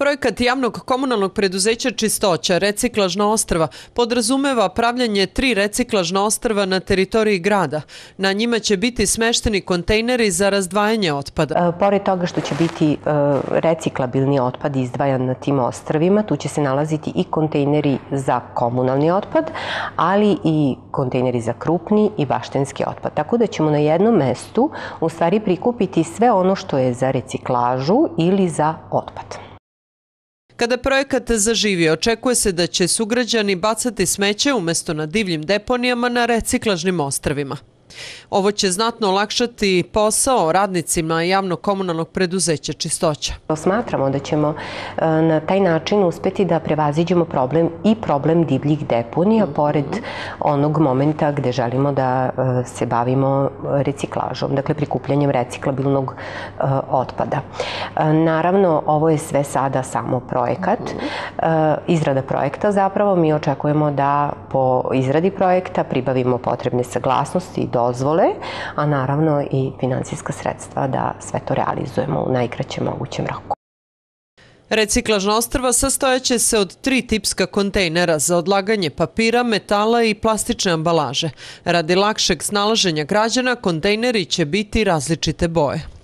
Projekat javnog komunalnog preduzeća Čistoća, reciklažna ostrva, podrazumeva pravljanje tri reciklažna ostrva na teritoriji grada. Na njima će biti smešteni kontejneri za razdvajanje otpada. E, pored toga što će biti e, reciklabilni otpad izdvajan na tim ostrvima, tu će se nalaziti i kontejneri za komunalni otpad, ali i kontejneri za krupni i baštenski otpad. Tako da ćemo na jednom mestu u stvari prikupiti sve ono što je za reciklažu ili za otpad. Kada projekat zaživi, očekuje se da će sugrađani bacati smeće umesto na divljim deponijama na reciklažnim ostravima. Ovo će znatno olakšati posao radnicima javno-komunalnog preduzeća Čistoća. Smatramo da ćemo e, na taj način uspeti da prevaziđemo problem i problem divljih deponija, pored onog momenta gde želimo da e, se bavimo reciklažom, dakle prikupljanjem reciklabilnog e, otpada. Naravno, ovo je sve sada samo projekat, izrada projekta zapravo. Mi očekujemo da po izradi projekta pribavimo potrebne saglasnosti i dozvole, a naravno i financijska sredstva da sve to realizujemo u najkraćem mogućem roku. Reciklažna ostrva sastojaće se od tri tipska kontejnera za odlaganje papira, metala i plastične ambalaže. Radi lakšeg snalaženja građana, kontejneri će biti različite boje.